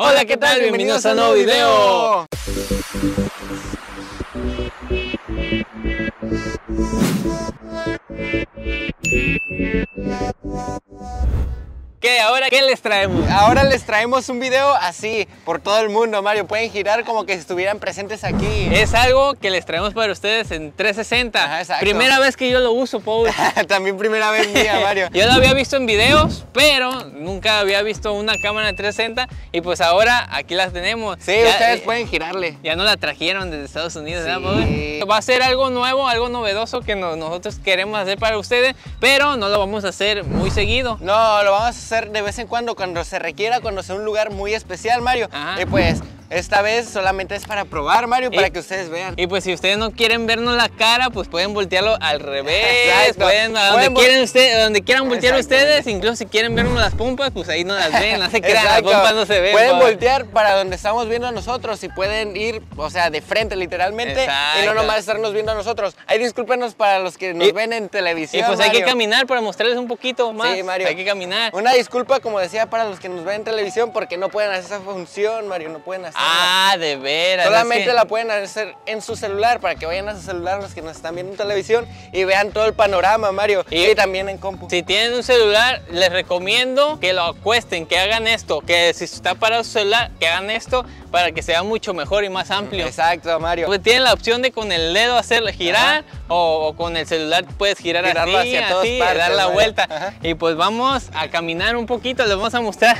Hola, ¿qué tal? Bienvenidos a un nuevo video. ¿Qué? ¿Ahora qué les traemos? Ahora les traemos un video así por todo el mundo, Mario. Pueden girar como que estuvieran presentes aquí. Es algo que les traemos para ustedes en 360. Ajá, exacto. Primera vez que yo lo uso, Paul. También primera vez mía, Mario. Yo lo había visto en videos, pero nunca había visto una cámara 360 y pues ahora aquí las tenemos. Sí, Ya- ustedes eh, pueden girarle. Ya no la trajeron desde Estados Unidos, Sí. ¿verdad, Paul? Va a ser algo nuevo, algo novedoso que no- nosotros queremos hacer para ustedes, pero no lo vamos a hacer muy seguido. No, lo vamos a hacer de vez en cuando, cuando se requiera, cuando sea un lugar muy especial, Mario. Ajá. Y pues, esta vez solamente es para probar, Mario, para Y- que ustedes vean. Y pues si ustedes no quieren vernos la cara, pues pueden voltearlo al revés. Exacto. Pueden, a donde, ustedes, a donde quieran voltear ustedes, incluso si quieren vernos las pompas, pues ahí no las ven, no se crean, las pompas no se ven. Pueden pa. voltear para donde estamos viendo a nosotros y pueden ir, o sea, de frente literalmente y Exacto. no nomás estarnos viendo a nosotros. Ahí discúlpenos para los que nos Y- ven en Y televisión. pues hay que caminar para mostrarles un poquito más. Sí, Mario. Hay que caminar. Una disculpa, como decía, para los que nos ven en televisión porque no pueden hacer esa función, Mario, no pueden hacerla. Ah, de veras. Solamente es que- la pueden hacer en su celular para que vayan a su celular los que nos están viendo en televisión y vean todo el panorama, Mario. Y- Y, también en compu. Si tienen un celular, les recomiendo que lo acuesten, que hagan esto, que si está parado su celular, que hagan esto para que sea mucho mejor y más amplio. Exacto, Mario. Pues tienen la opción de con el dedo hacerle girar o, o con el celular puedes girar Girarlo así, hacia todas así, partes, dar la Mario. vuelta. Ajá. Y pues vamos a caminar un poquito, les vamos a mostrar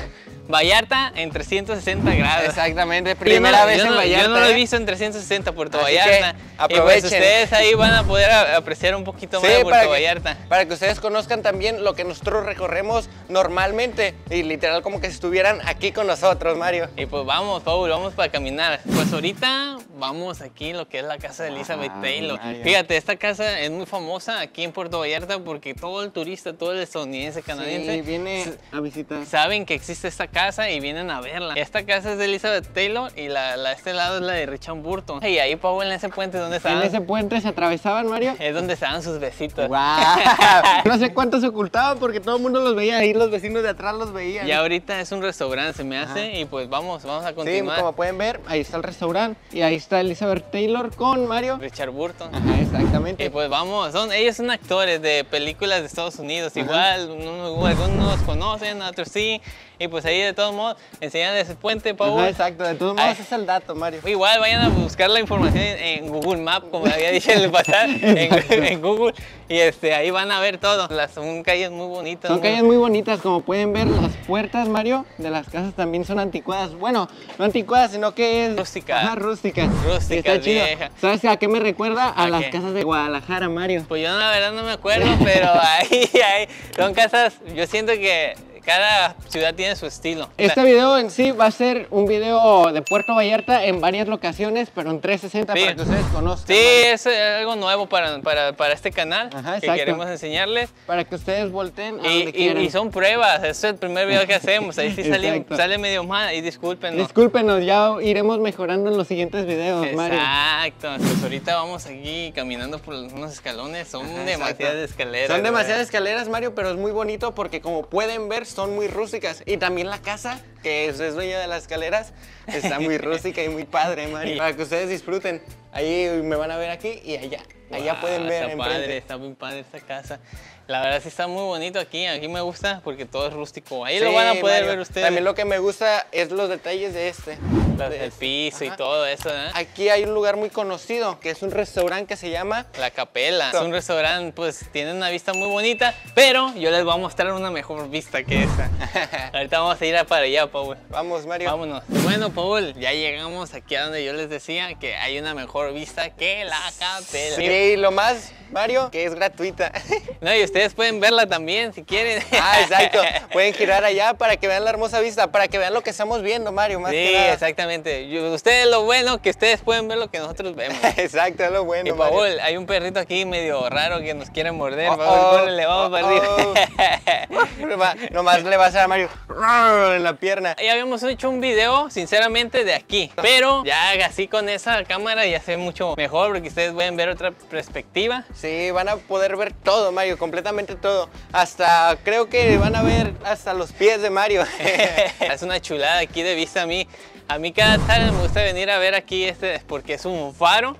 Vallarta en 360 grados. Exactamente, primera no- vez en no- Vallarta. Yo no lo he ¿eh? visto en 360 Puerto Así Vallarta. Y pues aprovechen. ustedes ahí van a poder apreciar un poquito más de Puerto para que, Vallarta. para que ustedes conozcan también lo que nosotros recorremos normalmente y literal como que estuvieran aquí con nosotros, Mario. Y pues vamos, Paul, vamos para caminar. Pues ahorita vamos aquí lo que es la casa de Elizabeth Ah, Taylor. Mario. Fíjate, esta casa es muy famosa aquí en Puerto Vallarta porque todo el turista, todo el estadounidense, canadiense, Sí, viene a visitar. saben que existe esta casa y vienen a verla. Esta casa es de Elizabeth Taylor y la, la- este lado es la de Richard Burton. Y ahí, Paul, en ese puente, ¿dónde ¿En estaban? ese puente se atravesaban, Mario? Es donde estaban sus besitos. ¡Guau! No sé cuántos se ocultaban porque todo el mundo los veía ahí, los vecinos de atrás los veían. Y ahorita es un restaurante, se me hace, y pues vamos, vamos a Sí, continuar. como pueden ver, ahí está el restaurante y ahí está Elizabeth Taylor con Mario. Richard Burton. Ajá, exactamente. Y pues vamos, son, ellos son actores de películas de Estados Unidos, igual, unos- algunos los conocen, otros sí, y pues ahí de todos modos enseñan ese puente. Ajá, exacto, de todos modos Ay. es el dato, Mario. Igual vayan a buscar la información en, Google Maps, como había dicho en el pasado, en, Google, y este, ahí van a ver todo. Las, son calles muy bonitas. Son muy- calles muy bonitas, como pueden ver, las puertas, Mario, de las casas también son anticuadas. Bueno, no anticuadas, sino que es... Rústicas. Ajá, rústicas. Rústicas, viejas. ¿Sabes a qué me recuerda? A, ¿A las qué? casas de Guadalajara, Mario. Pues yo la verdad no me acuerdo, pero ahí, ahí, son casas, yo siento que cada ciudad tiene su estilo. Este video en sí va a ser un video de Puerto Vallarta en varias locaciones, pero en 360 Sí. para que ustedes conozcan. Sí, es eh, algo nuevo para, para, para este canal Ajá, que exacto. queremos enseñarles. Para que ustedes volteen a Y, donde y- quieran. y son pruebas, este es el primer video que hacemos. Ahí sí sale, Exacto. sale medio mal y discúlpenos. Discúlpenos, ya iremos mejorando en los siguientes videos, Mario. Exacto, pues ahorita vamos aquí caminando por unos escalones, son Ajá, demasiadas exacto. escaleras. Son demasiadas ¿verdad? escaleras, Mario, pero es muy bonito porque como pueden ver son muy rústicas. Y también la casa, que es, dueña de las escaleras, está muy rústica y muy padre, Mario. Y- Para que ustedes disfruten. Ahí me van a ver aquí y allá. Allá Wow, pueden ver Está enfrente. padre, está muy padre esta casa. La verdad sí está muy bonito aquí, aquí me gusta porque todo es rústico. Ahí lo Sí, van a poder Mario. ver ustedes. También lo que me gusta es los detalles de este. De del este. piso y todo eso, ¿eh? Aquí hay un lugar muy conocido, que es un restaurante que se llama... La Capela. Es un restaurante, pues tiene una vista muy bonita, pero yo les voy a mostrar una mejor vista que esta. Ahorita vamos a ir a para allá, Paul. Vamos, Mario. Vámonos. Bueno, Paul, ya llegamos aquí a donde yo les decía que hay una mejor vista que la Capela. Y lo más, Mario, que es gratuita. No, y ustedes pueden verla también si quieren. Ah, exacto. Pueden girar allá para que vean la hermosa vista, para que vean lo que estamos viendo, Mario, más Sí, que nada. exactamente. Yo- ustedes lo bueno que ustedes pueden ver lo que nosotros vemos. Exacto, es lo Y bueno, Mario. Paul, hay un perrito aquí medio raro que nos quiere morder. Oh, Paul, oh, córrele, vamos oh. Va, Nomás le va a hacer a Mario en la pierna. Ya habíamos hecho un video, sinceramente, de aquí. Pero ya así con esa cámara ya se ve mucho mejor porque ustedes pueden ver otra perspectiva. Sí, van a poder ver todo, Mario, completamente todo. Hasta creo que van a ver hasta los pies de Mario. es una chulada aquí de vista a mí. A mí cada tarde me gusta venir a ver aquí este porque es un faro.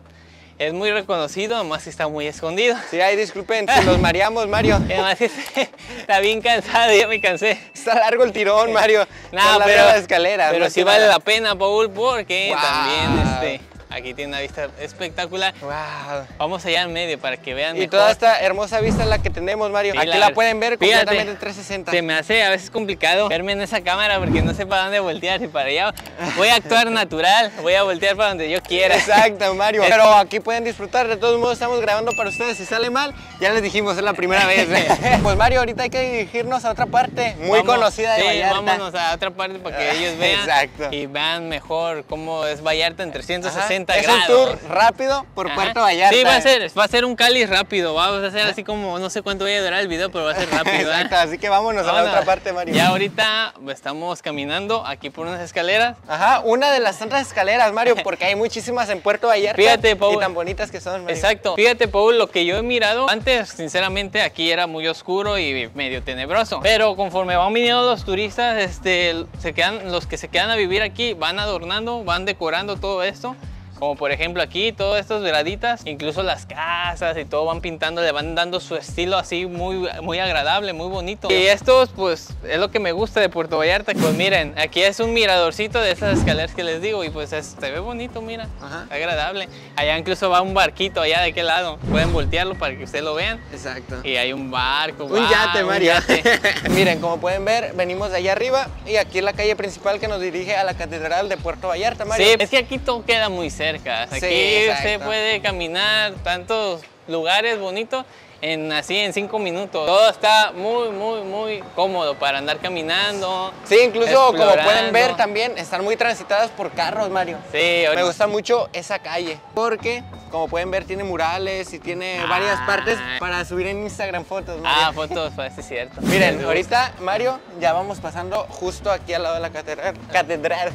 Es muy reconocido, además está muy escondido. Sí, ahí disculpen si los mareamos, Mario. Además está bien cansado, ya me cansé. Está largo el tirón, Mario. No, pero, la escalera. pero sí vale la pena, Paul, porque también este, Aquí tiene una vista espectacular. Wow. Vamos allá en medio para que vean Y toda esta hermosa vista la que tenemos, Mario. Aquí la, pueden ver completamente en 360. Se me hace a veces complicado verme en esa cámara porque no sé para dónde voltear. Si para allá voy a actuar natural, voy a voltear para donde yo quiera. Exacto, Mario. Pero aquí pueden disfrutar. De todos modos, estamos grabando para ustedes. Si sale mal, ya les dijimos, es la primera vez. pues Mario, ahorita hay que dirigirnos a otra parte muy conocida de sí, vámonos a otra parte para que ellos vean Exacto. y vean mejor cómo es Vallarta en 360 grados rápido por Puerto Vallarta. Sí, va a ser, va a ser un cáliz rápido, vamos a hacer así como, no sé cuánto voy a durar el video, pero va a ser rápido. Exacto, así que vámonos, a la otra parte, Mario. Ya ahorita estamos caminando aquí por unas escaleras. Ajá, una de las tantas escaleras, Mario, porque hay muchísimas en Puerto Vallarta. Fíjate, Paul. Y tan bonitas que son, Mario. Exacto. Fíjate, Paul, lo que yo he mirado, antes, sinceramente, aquí era muy oscuro y medio tenebroso. Pero conforme van viniendo los turistas, este, se quedan, los que se quedan a vivir aquí van adornando, van decorando todo esto. Como por ejemplo aquí, todas estas veraditas, incluso las casas y todo van pintando, le van dando su estilo así muy, muy agradable, muy bonito. Y estos pues es lo que me gusta de Puerto Vallarta. Pues miren, aquí es un miradorcito de esas escaleras que les digo y pues se ve bonito, mira, agradable. Allá incluso va un barquito allá de aquel lado, pueden voltearlo para que ustedes lo vean. Exacto. Y hay un barco. Un yate, Mario. miren, como pueden ver, venimos de allá arriba y aquí es la calle principal que nos dirige a la Catedral de Puerto Vallarta, Mario. Sí, es que aquí todo queda muy cerca. Aquí usted puede caminar tantos lugares bonitos en así en cinco minutos. Todo está muy, muy, muy cómodo para andar caminando. Sí, incluso como pueden ver también están muy transitadas por carros, Mario. Sí, me gusta mucho esa calle porque como pueden ver tiene murales y tiene varias partes ah. para subir en Instagram fotos. Mario. Ah, fotos, pues es cierto. Miren, ahorita Mario ya vamos pasando justo aquí al lado de la catedral. Catedral.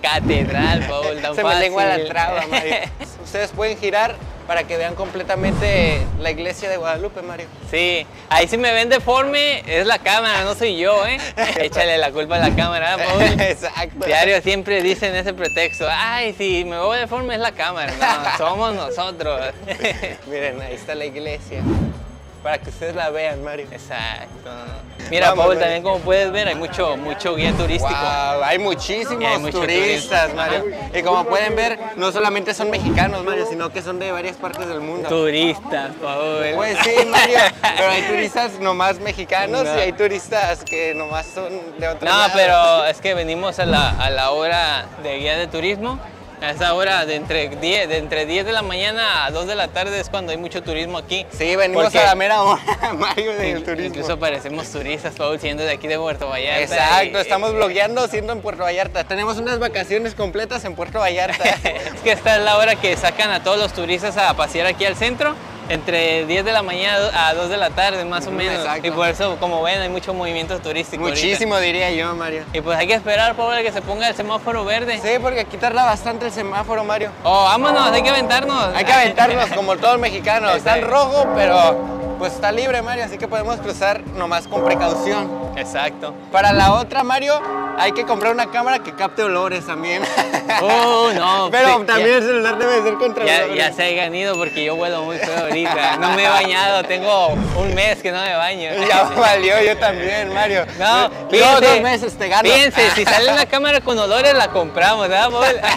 Catedral, Paul, Se me lengua la traba, Mario. Ustedes pueden girar para que vean completamente la iglesia de Guadalupe, Mario. Sí, ahí si me ven deforme es la cámara, no soy yo, ¿eh? Échale la culpa a la cámara, Paul. Exacto. Diario siempre dicen ese pretexto, ay, si me voy deforme es la cámara. No, somos nosotros. Miren, ahí está la iglesia para que ustedes la vean, Mario. Exacto. Mira, Paul, también como puedes ver, hay mucho, mucho guía turístico. hay muchísimos turistas, Mario. Y como pueden ver, no solamente son mexicanos, Mario, sino que son de varias partes del mundo. Turistas, Paul. Pues sí, Mario, pero hay turistas nomás mexicanos y hay turistas que nomás son de otro No, pero es que venimos a la, a la hora de guía de turismo a esa hora de entre 10 de, entre 10 de la mañana a 2 de la tarde es cuando hay mucho turismo aquí. Sí, venimos a la mera hora, Mario, del turismo. Incluso parecemos turistas, Paul, siendo de aquí de Puerto Vallarta. Exacto, estamos blogueando siendo en Puerto Vallarta. Tenemos unas vacaciones completas en Puerto Vallarta. es que esta es la hora que sacan a todos los turistas a pasear aquí al centro entre 10 de la mañana a 2 de la tarde más o menos. Y por eso, como ven, hay mucho movimiento turístico. Muchísimo diría yo, Mario. Y pues hay que esperar, pobre, que se ponga el semáforo verde. Sí, porque aquí tarda bastante el semáforo, Mario. Oh, vámonos, hay que aventarnos. Hay que aventarnos como todo el mexicano. Está en rojo, pero pues está libre, Mario, así que podemos cruzar nomás con precaución. Exacto. Para la otra, Mario, hay que comprar una cámara que capte olores también. Oh, no. Pero también el celular debe ser contra ya, ya se ha ganado porque yo vuelo muy feo ahorita. No me he bañado, tengo un mes que no me baño. Ya valió, yo también, Mario. No, yo dos meses te gano. Fíjense, si sale una cámara con olores, la compramos, ¿verdad,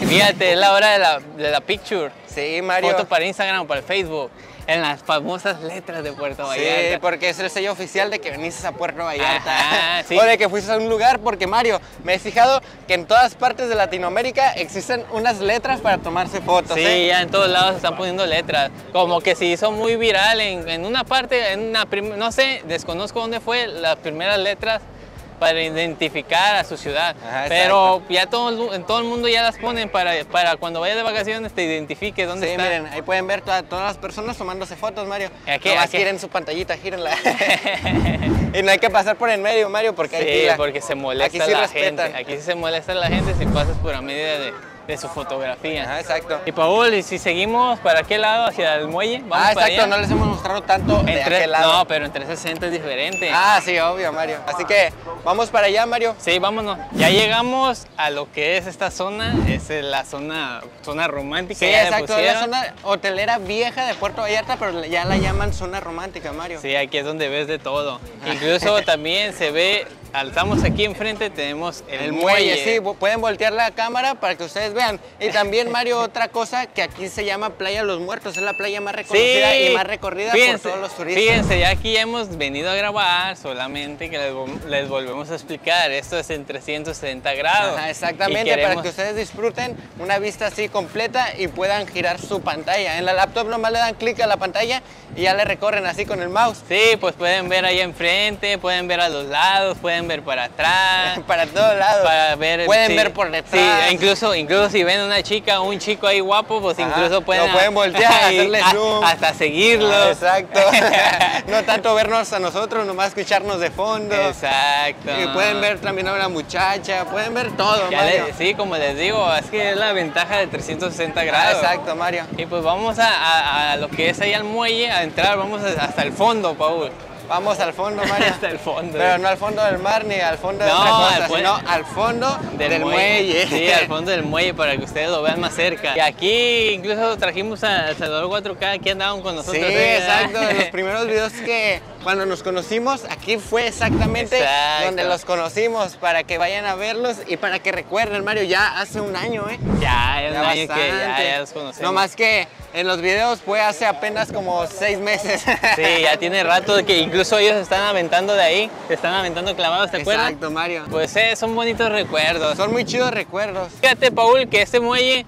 Fíjate, es la hora de la, de la picture. Sí, Mario. Foto para Instagram o para Facebook en las famosas letras de Puerto Vallarta. Sí, porque es el sello oficial de que veniste a Puerto Vallarta. O de que fuiste a un lugar, porque Mario, me he fijado que en todas partes de Latinoamérica existen unas letras para tomarse fotos. Sí, ¿eh? ya en todos lados se están poniendo letras. Como que se hizo muy viral en, en una parte, en una no sé, desconozco dónde fue las primeras letras para identificar a su ciudad. Pero ya todo, en todo el mundo ya las ponen para, para cuando vayas de vacaciones te identifique dónde sí, miren, ahí pueden ver todas las personas tomándose fotos, Mario. Aquí, aquí. giren su pantallita, gírenla. y no hay que pasar por en medio, Mario, porque sí, porque se molesta la gente. Aquí sí se molesta la gente si pasas por a medida de de su fotografía. Ah, exacto. Y Paul, ¿y si seguimos para qué lado? ¿Hacia el muelle? ¿Vamos ah, exacto, no les hemos mostrado tanto de aquel lado. No, pero en 360 es diferente. Ah, sí, obvio, Mario. Así que vamos para allá, Mario. Sí, vámonos. Ya llegamos a lo que es esta zona, es la zona, zona romántica. Sí, exacto, es la zona hotelera vieja de Puerto Vallarta, pero ya la llaman zona romántica, Mario. Sí, aquí es donde ves de todo. Incluso también se ve Estamos aquí enfrente, tenemos el, muelle. Sí, pueden voltear la cámara para que ustedes vean. Y también, Mario, otra cosa que aquí se llama Playa Los Muertos. Es la playa más reconocida y más recorrida por todos los turistas. Fíjense, ya aquí hemos venido a grabar, solamente que les, volvemos a explicar. Esto es en 370 grados. exactamente, para que ustedes disfruten una vista así completa y puedan girar su pantalla. En la laptop nomás le dan clic a la pantalla y ya le recorren así con el mouse. Sí, pues pueden ver ahí enfrente, pueden ver a los lados, pueden ver para atrás. para todos lados. Para ver, pueden ver por detrás. Sí, incluso, incluso si ven una chica o un chico ahí guapo, pues incluso pueden, pueden voltear, hacerle zoom. hasta seguirlo. Ah, exacto. no tanto vernos a nosotros, nomás escucharnos de fondo. Exacto. Y pueden ver también a una muchacha, pueden ver todo, Mario. sí, como les digo, es que es la ventaja de 360 grados. exacto, Mario. Y pues vamos a, a, lo que es ahí al muelle, a entrar, vamos hasta el fondo, Paul. Vamos al fondo, Mario. Hasta el fondo. Pero no al fondo del mar ni al fondo de otra cosa, sino al fondo del, muelle. Sí, al fondo del muelle para que ustedes lo vean más cerca. Y aquí incluso trajimos a Salvador 4K, aquí andaban con nosotros. Sí, exacto. En los primeros videos que cuando nos conocimos, aquí fue exactamente donde los conocimos, para que vayan a verlos y para que recuerden, Mario, ya hace un año, ¿eh? Ya, ya, un año que ya, ya los conocemos. No más que en los videos fue hace apenas como seis meses. Sí, ya tiene rato que incluso ellos están aventando de ahí, están aventando clavados, ¿te acuerdas? Exacto, Mario. Pues eh, son bonitos recuerdos. Son muy chidos recuerdos. Fíjate, Paul, que este muelle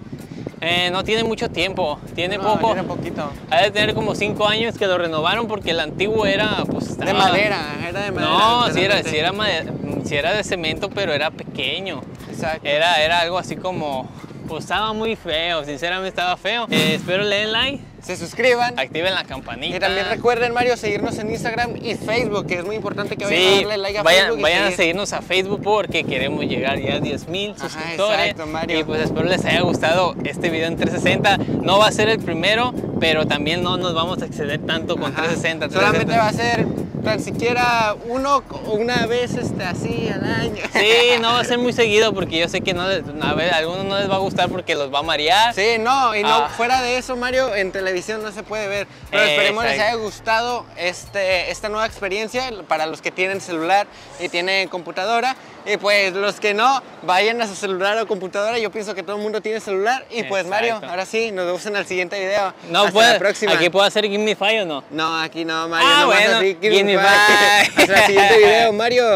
eh, no tiene mucho tiempo, tiene poco. Tiene poquito. Ha de tener como cinco años que lo renovaron porque el antiguo era, pues, De madera, era de madera. No, sí era, sí era, era de cemento, pero era pequeño. Exacto. Era, era algo así como pues estaba muy feo, sinceramente estaba feo. Eh, espero le den like. Se suscriban. Activen la campanita. Y también recuerden, Mario, seguirnos en Instagram y Facebook, que es muy importante que vayan a darle like a vayan, Facebook. Vayan a seguirnos a Facebook porque queremos llegar ya a 10 mil suscriptores. Exacto, Mario. Y pues espero les haya gustado este video en 360. No va a ser el primero, pero también no nos vamos a exceder tanto con 360. Solamente va a ser tan siquiera uno una vez este, así al año. Sí, no va a ser muy seguido porque yo sé que no, a, ver, a algunos no les va a gustar porque los va a marear. Sí, no, y no, ah. fuera de eso, Mario, en televisión no se puede ver. Pero esperemos les haya gustado este, esta nueva experiencia para los que tienen celular y tienen computadora. Y pues los que no, vayan a su celular o computadora. Yo pienso que todo el mundo tiene celular. Y pues Mario, ahora sí, nos vemos en el siguiente video. No, Hasta la próxima. ¿Aquí puedo hacer Give Me Five o no? No, aquí no, Mario. Ah, bueno, Give Me Five. Hasta el siguiente video, Mario.